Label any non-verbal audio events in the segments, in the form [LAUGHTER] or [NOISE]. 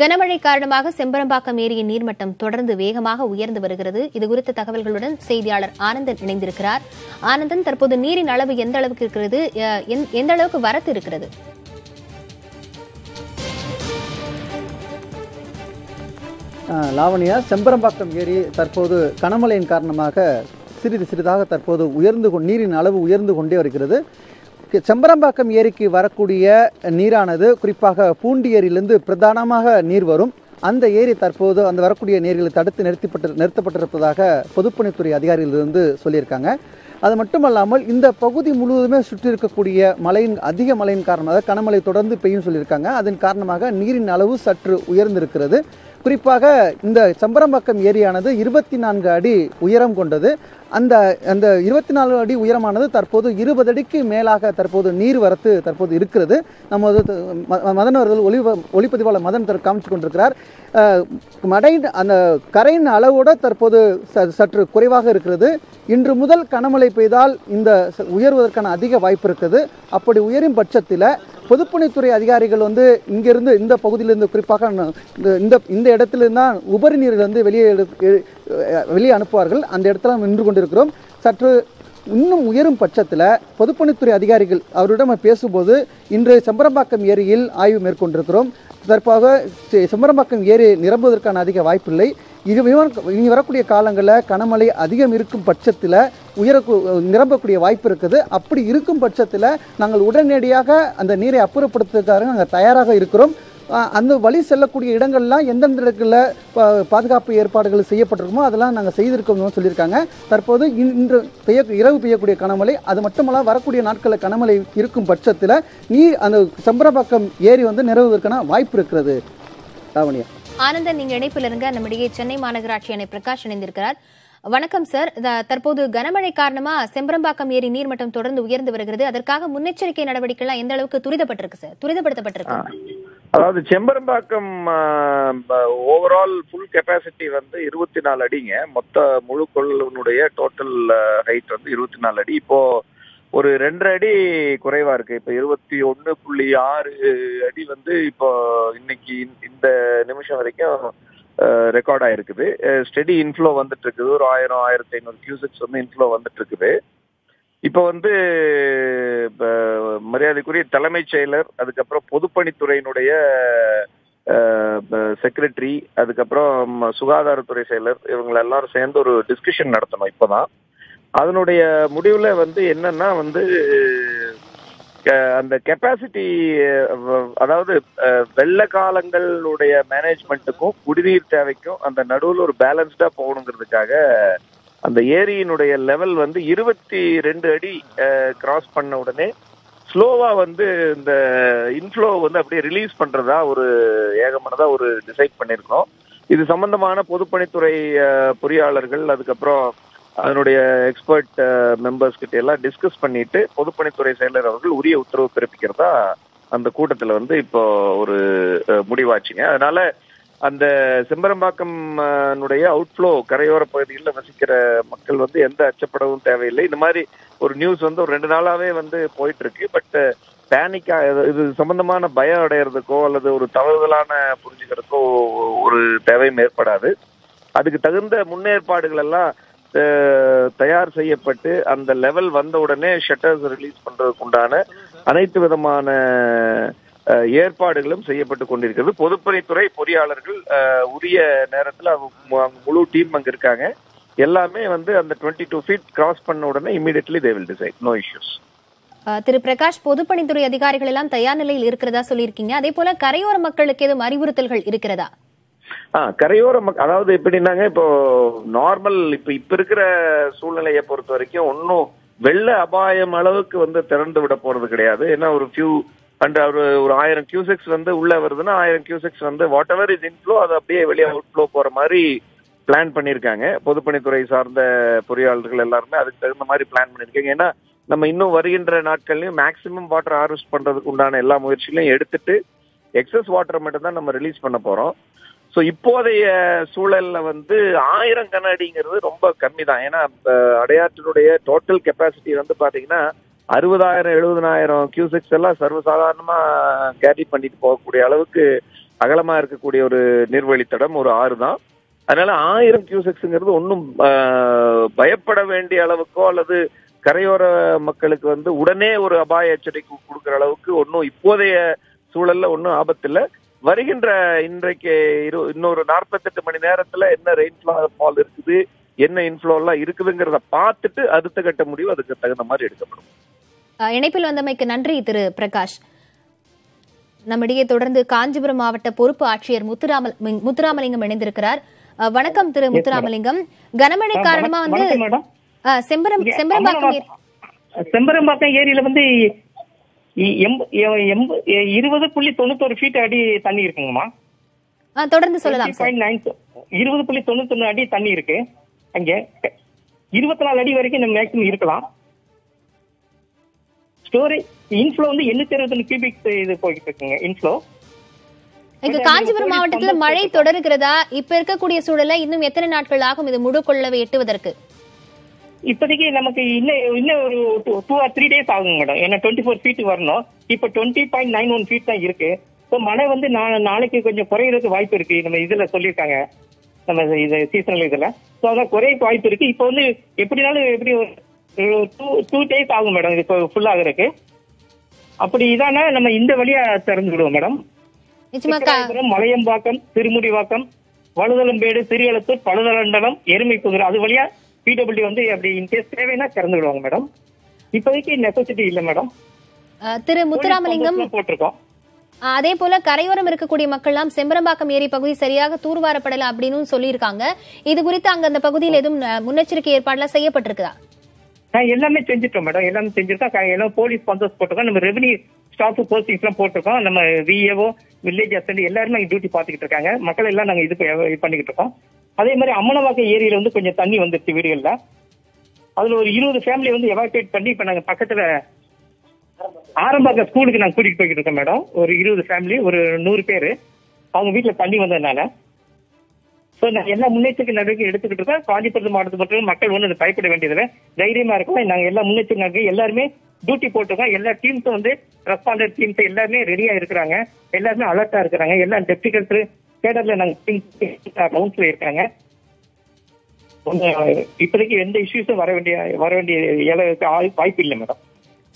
கனமழை காரணமாக செம்பரம்பாக்கம் ஏரியின் நீர்மட்டம் தொடர்ந்து வேகமாக உயர்ந்து வருகிறது. இது குறித்த தகவல்களுடன் செய்தியாளர் ஆனந்தன் இணைந்திருக்கிறார். ஆனந்தன் தற்போது நீரின் அளவு எந்த அளவுக்கு இருக்கிறது? எந்த- அளவுக்கு வரத்து இருக்கிறது? லாவணியா செம்பரம்பாக்கம் ஏரி தற்போது கனமழையின் காரணமாக சிறிது சிறிதாக தற்போது உயர்ந்து கொ- நீரின் அளவு உயர்ந்து கொண்டே வருகிறது. செம்பரம்பாக்கம் ஏரிக்கு வரக்கூடிய நீரானது குறிப்பாக பூண்டி ஏரியிலிருந்து பிரதானமாக நீர் வரும். அந்த ஏரி தற்போது அந்த வரக்கூடிய நீர்களை தடுத்து நிறுத்தப்பட்டு நிறுத்தப்பட்டிருப்பதாக பொதுப்பணித்துறை அதிகாரிகளிலிருந்து சொல்லியிருக்காங்க. அது மட்டுமல்லாமல் இந்த பகுதி முழுவதுமே சுற்றி இருக்கக்கூடிய மழையின் அதிக மழையின் காரணமாக கனமழை தொடர்ந்து பெய்யும் சொல்லியிருக்காங்க. அதன் காரணமாக நீரின் அளவு சற்று உயர்ந்திருக்கிறது. குறிப்பாக இந்த சம்பரம்பாக்கம் ஏரியானது இருபத்தி நான்கு அடி உயரம் கொண்டது. அந்த அந்த இருபத்தி நாலு அடி உயரமானது தற்போது இருபது அடிக்கு மேலாக தற்போது நீர் வரத்து தற்போது இருக்கிறது. நமது மதனவர்கள் மதன் அவர்கள் ஒளி ஒளிப்பதிவாளர் மதன் தர் காமிச்சு கொண்டிருக்கிறார். மடை அந்த கரையின் அளவோட தற்போது ச- சற்று குறைவாக இருக்கிறது. இன்று முதல் கனமழை பெய்தால் இந்த ச- உயர்வதற்கான அதிக வாய்ப்பு இருக்குது. அப்படி உயரும் பட்சத்தில் பொதுப்பணித்துறை அதிகாரிகள் வந்து இங்கிருந்து இந்த பகுதியிலிருந்து குறிப்பாக இந்த- இந்த இந்த தான் உபரி நீர்கள் வந்து வெளியே வெளியே அனுப்புவார்கள். அந்த இடத்துல நின்று கொண்டிருக்கிறோம். சற்று இன்னும் உயரும் பட்சத்தில் பொதுப்பணித்துறை அதிகாரிகள் அவரிடம் நம்ம பேசும்போது இன்று செம்பரம்பாக்கம் ஏரியில் ஆய்வு மேற்கொண்டிருக்கிறோம். தற்பாக செ- செம்பரம்பாக்கம் ஏரி நிரம்புவதற்கான அதிக வாய்ப்பில்லை. இது இனி வரக்கூடிய காலங்களில் கனமழை அதிகம் இருக்கும் பட்சத்தில் உயர நிரம்பக்கூடிய வாய்ப்பு இருக்குது. அப்படி இருக்கும் பட்சத்தில் நாங்கள் உடனடியாக அந்த நீரை அப்புறப்படுத்துறதுக்காக நாங்கள் தயாராக இருக்கிறோம். அந்த வழி செல்லக்கூடிய இடங்கள்லாம் எந்தெந்த இடங்களில் பா- பாதுகாப்பு ஏற்பாடுகள் செய்யப்பட்டிருக்குமோ அதெல்லாம் நாங்கள் செய்திருக்கோம்னு சொல்லியிருக்காங்க. தற்போது இன்று பெய்ய இரவு பெய்யக்கூடிய கனமழை அது மட்டுமல்ல வரக்கூடிய நாட்களில் கனமழை இருக்கும் பட்சத்தில் நீர் அந்த செம்பரப்பாக்கம் ஏரி வந்து நிறவுவதற்கான வாய்ப்பு இருக்கிறது. தாவணியா ஆனந்தன் நீங்க இணைப்பில் இருங்க. நம்மிடையே சென்னை மாநகராட்சி அணை பிரகாஷ் இணைந்திருக்கிறார். வணக்கம் சார். தற்போது கனமழை காரணமா செம்பரம்பாக்கம் ஏரி நீர்மட்டம் தொடர்ந்து உயர்ந்து வருகிறது. அதற்காக முன்னெச்சரிக்கை நடவடிக்கைகள் எந்த அளவுக்கு துரிதப்பட்டிருக்கு சார்? துரிதப்படுத்தப்பட்டிருக்கு? அதாவது செம்பரம்பாக்கம் ஓவரால் ஃபுல் கெப்பாசிட்டி வந்து இருபத்தி நாலு அடிங்க. மொத்த முழு கொள்ளனுடைய டோட்டல் ஹைட் வந்து இருபத்தி நாலு அடி. இப்போ ஒரு ரெண்டரை அடி குறைவா இருக்கு. இப்போ இருபத்தி ஒன்னு புள்ளி ஆறு அடி வந்து இப்போ இன்னைக்கு இந்த- நிமிஷம் வரைக்கும் ரெக்கார்ட் ஆயிருக்குது. ஸ்டெடி இன்ஃப்ளோ வந்துட்டு இருக்குது ஒரு ஆயிரம் ஆயிரத்தி ஐநூறு கியூசிக்ஸ் வந்து இன்ஃப்ளோ வந்துட்டு இருக்குது இப்போ வந்து மரியாதைக்குரிய தலைமைச் செயலர் அதுக்கப்புறம் பொதுப்பணித்துறையினுடைய செக்ரட்டரி அதுக்கப்புறம் சுகாதாரத்துறை செயலர் இவங்க எல்லாரும் சேர்ந்து ஒரு டிஸ்கஷன் நடத்தணும் இப்போதான். அதனுடைய முடிவுல வந்து என்னன்னா வந்து அந்த கெப்பாசிட்டி அதாவது வெள்ள காலங்களுடைய மேனேஜ்மெண்ட்டுக்கும் குடிநீர் தேவைக்கும் அந்த நடுவில் ஒரு பேலன்ஸ்டா போகணுங்கிறதுக்காக அந்த ஏரியினுடைய லெவல் வந்து இருபத்தி ரெண்டு அடி கிராஸ் பண்ண உடனே ஸ்லோவா வந்து இந்த இன்ஃப்ளோ வந்து அப்படியே ரிலீஸ் பண்றதா ஒரு ஏகமானதா ஒரு டிசைட் பண்ணியிருக்கோம் இது சம்பந்தமான பொதுப்பணித்துறை பொறியாளர்கள் அதுக்கப்புறம் அதனுடைய எக்ஸ்பர்ட் மெம்பர்ஸ் கிட்ட எல்லாம் டிஸ்கஸ் பண்ணிட்டு பொதுப்பணித்துறை செயலர் அவர்கள் உரிய உத்தரவு பிறப்பிக்கிறதா அந்த கூட்டத்துல வந்து இப்போ ஒரு முடிவாச்சுங்க. அதனால அந்த செம்பரம்பாக்கம் அவுட்ஃப்ளோ கரையோர பகுதிகளில் வசிக்கிற மக்கள் வந்து எந்த அச்சப்படவும் தேவையில்லை. இந்த மாதிரி ஒரு நியூஸ் வந்து ஒரு ரெண்டு நாளாவே வந்து போயிட்டு இருக்கு பட் பேனிக்கா இது சம்பந்தமான பயம் அடையிறதுக்கோ அல்லது ஒரு தவறுதலான புரிஞ்சுக்கிறதுக்கோ ஒரு தேவையும் ஏற்படாது. அதுக்கு தகுந்த முன்னேற்பாடுகள் எல்லாம் தயார் செய்யப்பட்டு அந்த லெவல் வந்த உடனே ஷட்டர்ஸ் ரிலீஸ் பண்றதுக்கு உண்டான அனைத்து விதமான ஏற்பாடுகளும் செய்யப்பட்டு கொண்டிருக்கிறது. பொதுப்பணித்துறை பொறியாளர்கள் உரிய நேரத்தில் முழு டீம் அங்க இருக்காங்க. எல்லாமே வந்து அந்த டுவெண்ட்டி டூ ஃபீட் கிராஸ் பண்ண உடனே immediately they will decide no issues Thiru Prakash பொதுப்பணித்துறை அதிகாரிகள் எல்லாம் தயார் நிலையில் இருக்கிறதா சொல்லியிருக்கீங்க. அதே போல கரையோர மக்களுக்கு எதுவும் அறிவுறுத்தல்கள் இருக்கிறதா? கரையோர மக் அதாவது எப்படின்னாங்க இப்போ நார்மல் இப்ப இப்ப இருக்கிற சூழ்நிலையை பொறுத்த வரைக்கும் ஒன்றும் வெள்ள அபாயம் அளவுக்கு வந்து திறந்து விட போறது கிடையாது. ஏன்னா ஒரு ஃபியூ அண்ட் ஒரு ஒரு ஆயிரம் கியூசெக்ஸ் வந்து உள்ள வருதுன்னா ஆயிரம் கியூசெக்ஸ் வந்து வாட் எவர் இஸ் இன்ஃப்ளோ அது அப்படியே வெளியே அவுட்ஃப்ளோ போற மாதிரி பிளான் பண்ணியிருக்காங்க. பொதுப்பணித்துறை சார்ந்த பொறியாளர்கள் எல்லாருமே அதுக்கு தகுந்த மாதிரி பிளான் பண்ணியிருக்காங்க. ஏன்னா நம்ம இன்னும் வருகின்ற நாட்கள்லயும் மேக்சிமம் வாட்டர் ஹார்வெஸ்ட் பண்றதுக்கு உண்டான எல்லா முயற்சிகளையும் எடுத்துட்டு எக்ஸஸ் வாட்டரை மட்டும் தான் நம்ம ரிலீஸ் பண்ண போறோம். ஸோ இப்போதைய சூழல்ல வந்து ஆயிரம் கண்ணாடிங்கிறது ரொம்ப கம்மி தான் ஏன்னா அடையாற்றினுடைய டோட்டல் கெப்பாசிட்டி வந்து பாத்தீங்கன்னா அறுபதாயிரம் எழுபதனாயிரம் கியூசெக்ஸ் எல்லாம் சர்வசாதாரணமா கேரி பண்ணிட்டு போகக்கூடிய அளவுக்கு அகலமா இருக்கக்கூடிய ஒரு நீர்வழித்தடம் ஒரு ஆறு தான். அதனால ஆயிரம் கியூசெக்ஸுங்கிறது ஒன்றும் பயப்பட வேண்டிய அளவுக்கோ அல்லது கரையோர மக்களுக்கு வந்து உடனே ஒரு அபாய எச்சரிக்கை கொடுக்குற அளவுக்கு ஒன்றும் இப்போதைய சூழல்ல ஒன்றும் ஆபத்தில்லை. வருகின்ற இன்றைக்கு இரு இன்னொரு நாற்பத்தெட்டு மணி நேரத்துல என்ன ரெயின்ஃப்ளோ ஃபால் இருக்குது என்ன இன்ஃப்ளோ எல்லாம் இருக்குதுங்கிறத பார்த்துட்டு அடுத்த கட்ட முடிவு அதுக்கு தகுந்த மாதிரி எடுக்கப்படும். இணைப்பில் வந்தமைக்கு நன்றி திரு பிரகாஷ். நம்மிடையே தொடர்ந்து காஞ்சிபுரம் மாவட்ட பொறுப்பு ஆட்சியர் முத்துராமல் முத்துராமலிங்கம் இணைந்திருக்கிறார். வணக்கம் திரு முத்துராமலிங்கம். கனமழை காரணமா வந்து செம்பரம் செம்பரம்பாக்கம் செம்பரம்பாக்கம் ஏரியில வந்து இருபது புள்ளி தொண்ணூத்தொரு ஃபீட் அடி தண்ணி இருக்குங்கம்மா. தொடர்ந்து சொல்லலாம் சார் 20.9 இருபது புள்ளி தொண்ணூத்தொன்னு அடி தண்ணி இருக்கு. அங்க இருபத்தி நாலு அடி வரைக்கும் நம்ம மேக்ஸிமம் இருக்கலாம். ஸ்டோரேஜ் இன்ஃப்ளோ வந்து எண்ணூத்தி அறுபத்தி கியூபிக் இது போயிட்டு இருக்குங்க இன்ஃப்ளோ இங்க காஞ்சிபுரம் மாவட்டத்துல மழை தொடர்கிறதா? இப்ப இருக்கக்கூடிய சூழல்ல இன்னும் எத்தனை நாட்கள் ஆகும்? இது முழு கொள்ளவை எட்டுவதற்கு. இப்போதைக்கு நமக்கு இன்னும் இன்னும் ஒரு டூ ஆர் த்ரீ டேஸ் ஆகுங்க மேடம் ஏன்னா டுவெண்ட்டி ஃபோர் ஃபீட் வரணும். இப்போ twenty point nine one feet தான் இருக்கு. ஸோ மழை வந்து நாளைக்கு கொஞ்சம் குறையிறதுக்கு வாய்ப்பு இருக்கு. நம்ம இதுல சொல்லியிருக்காங்க. நம்ம இது சீசனல் இதுல. ஸோ அதான் குறையக்கு வாய்ப்பு இருக்கு. இப்போ வந்து எப்படினாலும் எப்படி ஒரு டூ டூ டேஸ் ஆகும் மேடம் இது இப்போ ஃபுல் ஆகுறதுக்கு. அப்படி இதானா நம்ம இந்த வழியா திறந்து விடுவோம் மேடம் மலையம்பாக்கம் திருமுடிவாக்கம் வலுதலம்பேடு சிறியளத்தூர் பழுதலண்டலம் எருமை புதூர் அது வழியா பிடபிள்யூ வந்து அப்படி இன்கேஸ் தேவைன்னா திறந்து விடுவாங்க மேடம் இப்போதைக்கு நெசசிட்டி இல்ல மேடம் திரு முத்துராமலிங்கம் போட்டிருக்கோம். அதே போல கரையோரம் இருக்கக்கூடிய மக்கள்லாம் செம்பரம்பாக்கம் ஏரி பகுதி சரியாக தூர்வாரப்படல அப்படின்னு சொல்லியிருக்காங்க. இது குறித்து அங்க அந்த பகுதியில் எதுவும் முன்னெச்சரிக்கை ஏற்பாடுலாம் செய்யப்பட்டிருக்குதா? எல்லாமே செஞ்சுட்டோம் மேடம் எல்லாமே செஞ்சிருக்கோம் க- எல்லாம் போலீஸ் பந்தோஸ் போட்டிருக்கோம். நம்ம ரெவன்யூ ஸ்டாஃப் போஸ்டிங்ஸ் எல்லாம் போட்டிருக்கோம். நம்ம விஏஓ வில்லேஜ் அசண்ட் எல்லாருமே டியூட்டி பார்த்துக்கிட்டு இருக்காங்க. மக்கள் எல்லாம் நாங்க இது பண்ணிக்கிட்டு இருக்கோம். அதே மாதிரி அம்மனவாக்கம் ஏரியில வந்து கொஞ்சம் தண்ணி வந்துருச்சு வீடுகள்ல. அதுல ஒரு இருபது ஃபேமிலி வந்து எவாக்குவேட் பண்ணி இப்ப நாங்க பக்கத்துல ஆரம்பாக்க ஸ்கூலுக்கு நாங்க கூட்டிட்டு போய்கிட்டு இருக்கோம் மேடம் ஒரு இருபது ஃபேமிலி ஒரு நூறு பேரு. அவங்க வீட்டுல தண்ணி வந்ததுனால. சோ நாங்க எல்லா முன்னெச்சரிக்கை நடவடிக்கை எடுத்துக்கிட்டு இருக்கோம். காஞ்சிபுரம் மாவட்டத்தை பொறுத்தவரை மக்கள் ஒன்றும் பயப்பட வேண்டியதில்லை. தைரியமா இருக்கும். நாங்க எல்லா முன்னெச்சரிக்கை நடவடிக்கை எல்லாருமே டியூட்டி போட்டிருக்கோம். எல்லா டீம்ஸும் வந்து ரெஸ்பாண்டர் டீம்ஸ் எல்லாருமே ரெடியா இருக்கிறாங்க. எல்லாருமே அலர்ட்டா இருக்கிறாங்க. எல்லா டெப்டி கலெக்டர் கேடர்ல நாங்க [LAUGHS] டீம்ஸ் கவுன்சில் இருக்காங்க. இப்போதைக்கு எந்த இஷ்யூஸும் வர வேண்டிய வர வேண்டிய அளவுக்கு ஆய்- வாய்ப்பு இல்லை மேடம்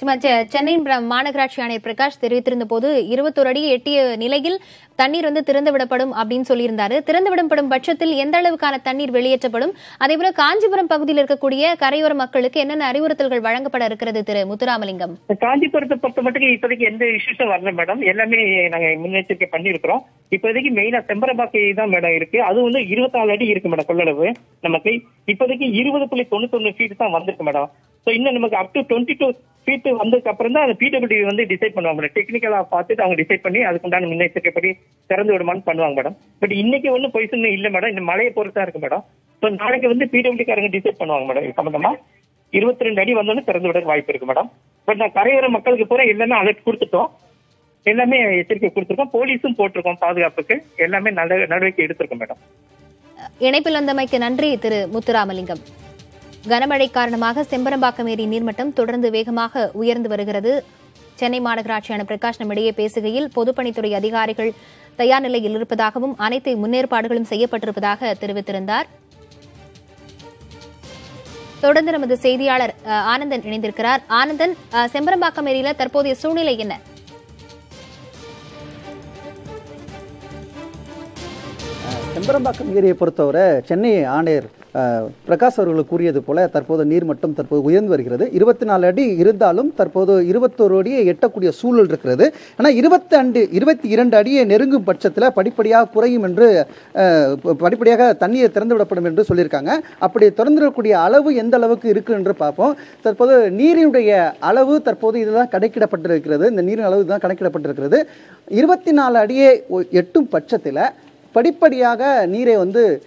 சும்மா சென்னை மாநகராட்சி ஆணையர் பிரகாஷ் தெரிவித்திருந்த போது இருபத்தோரு அடி எட்டிய நிலையில் தண்ணீர் வந்து திறந்து விடப்படும் அப்படின்னு சொல்லியிருந்தாரு. திறந்து விடப்படும் பட்சத்தில் எந்த அளவுக்கான தண்ணீர் வெளியேற்றப்படும்? அதேபோல காஞ்சிபுரம் பகுதியில் இருக்கக்கூடிய கரையோர மக்களுக்கு என்னென்ன அறிவுறுத்தல்கள் வழங்கப்பட இருக்கிறது திரு முத்துராமலிங்கம்? காஞ்சிபுரத்தை பொறுத்த மட்டும் இப்போதைக்கு எந்த இஷ்யூஸும் வரல மேடம் எல்லாமே நாங்க முன்னெச்சரிக்கை பண்ணிருக்கிறோம் இப்போதைக்கு மெயினா செம்பரபாக்கை தான் மேடம் இருக்கு. அது வந்து இருபத்தாலு அடி இருக்கு மேடம் கொள்ளளவு நமக்கு. இப்போதைக்கு இருபது புள்ளி தொண்ணூத்தி ஒன்னு ஃபீட் தான் வந்திருக்கு மேடம் ஸோ இன்னும் நமக்கு up to twenty two feet வந்ததுக்கு அப்புறம் தான் அந்த பிடபிள்யூ வந்து டிசைட் பண்ணுவாங்க மேடம் டெக்னிக்கலா பார்த்துட்டு அவங்க டிசைட் பண்ணி அதுக்குண்டான முன்னெச்சரிக்கைப்படி திறந்து விடுமான்னு பண்ணுவாங்க மேடம் பட் இன்னைக்கு ஒன்றும் பொய்சன் இல்லை மேடம் இந்த மழையை பொறுத்தா இருக்கு மேடம் ஸோ நாளைக்கு வந்து பிடபிள்யூ காரங்க டிசைட் பண்ணுவாங்க மேடம் இது சம்பந்தமா? இருபத்தி ரெண்டு அடி வந்தோன்னு திறந்து விட வாய்ப்பு இருக்கு மேடம் பட் நான் கரையோர மக்களுக்கு பூரா எல்லாமே அலர்ட் கொடுத்துட்டோம். எல்லாமே எச்சரிக்கை கொடுத்துருக்கோம். போலீஸும் போட்டிருக்கோம் பாதுகாப்புக்கு. எல்லாமே நடவடிக்கை எடுத்திருக்கோம் மேடம் இணைப்பில் வந்தமைக்கு நன்றி திரு முத்துராமலிங்கம். கனமழை காரணமாக செம்பரம்பாக்கம் ஏரி நீர்மட்டம் தொடர்ந்து வேகமாக உயர்ந்து வருகிறது. சென்னை மாநகராட்சியான பிரகாஷ் நம்மிடையே பேசுகையில் பொதுப்பணித்துறை அதிகாரிகள் தயார் நிலையில் இருப்பதாகவும் அனைத்து முன்னேற்பாடுகளும் செய்யப்பட்டிருப்பதாக தெரிவித்திருந்தார். தொடர்ந்து நமது செய்தியாளர் ஆனந்தன் இணைந்திருக்கிறார். ஆனந்தன் செம்பரம்பாக்கம் ஏரியில தற்போதைய சூழ்நிலை என்ன? செம்பரம்பாக்கம் ஏரியை பொறுத்தவரை சென்னை ஆணையர் பிரகாஷ் அவர்கள் கூறியது போல தற்போது நீர்மட்டம் தற்போது உயர்ந்து வருகிறது. இருபத்தி நாலு அடி இருந்தாலும் தற்போது இருபத்தோரு அடியை எட்டக்கூடிய சூழல் இருக்கிறது. ஆனால் இருபத்தி அண்டு இருபத்தி இரண்டு அடியை நெருங்கும் பட்சத்தில் படிப்படியாக குறையும் என்று படிப்படியாக தண்ணீர் திறந்து விடப்படும் என்று சொல்லியிருக்காங்க. அப்படி திறந்துவிடக்கூடிய அளவு எந்த அளவுக்கு இருக்கு என்று பார்ப்போம். தற்போது நீரினுடைய அளவு தற்போது இதுதான் கணக்கிடப்பட்டிருக்கிறது. இந்த நீரின் அளவு தான் கணக்கிடப்பட்டிருக்கிறது. இருபத்தி நாலு அடியை ஒ- எட்டும் பட்சத்தில் படிப்படியாக நீரை வந்து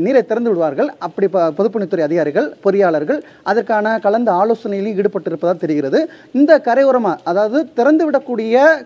நீரை திறந்து விடுவார்கள். அப்படி ப- பொதுப்பணித்துறை அதிகாரிகள் பொறியாளர்கள் அதற்கான கலந்த ஆலோசனையிலும் ஈடுபட்டிருப்பதாக தெரிகிறது. இந்த கரையோரமாக அதாவது திறந்து விடக்கூடிய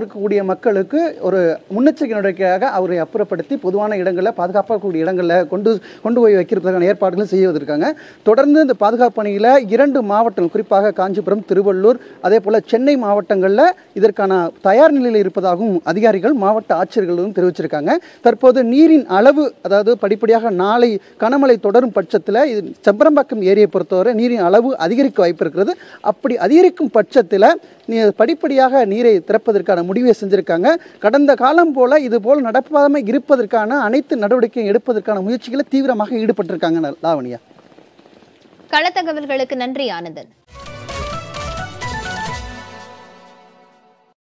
இருக்கக்கூடிய மக்களுக்கு ஒரு முன்னெச்சரிக்கை நடவடிக்கையாக அவரை அப்புறப்படுத்தி பொதுவான இடங்களில் பாதுகாப்பாகக்கூடிய இடங்களில் கொண்டு கொண்டு போய் வைக்கிறதுக்கான செய்ய வந்திருக்காங்க. தொடர்ந்து இந்த பாதுகாப்பு பணியில் இரண்டு மாவட்டங்கள் குறிப்பாக காஞ்சிபுரம் திருவள்ளூர் அதே போல் சென்னை மாவட்டங்களில் இதற்கான தயார் நிலையில் இருப்பதாகவும் அதிகாரிகள் மாவட்ட ஆட்சியர்களும் தெரிவிச்சிருக்காங்க. தற்போது நீரின் அளவு அதாவது படிப்படியாக நாளை கனமழை தொடரும் பட்சத்தில் இது செம்பரம்பாக்கம் ஏரியை பொறுத்தவரை நீரின் அளவு அதிகரிக்க வாய்ப்பு இருக்கிறது. அப்படி அதிகரிக்கும் பட்சத்தில் நீ படிப்படியாக நீரை திறப்பதற்கான முடிவை செஞ்சுருக்காங்க. கடந்த காலம் போல இது போல் நடப்பாமல் இருப்பதற்கான அனைத்து நடவடிக்கையும் எடுப்பதற்கான முயற்சிகளை தீவிரமாக ஈடுபட்டிருக்காங்க லாவணியா. கள தகவல்களுக்கு நன்றி ஆனந்தன்.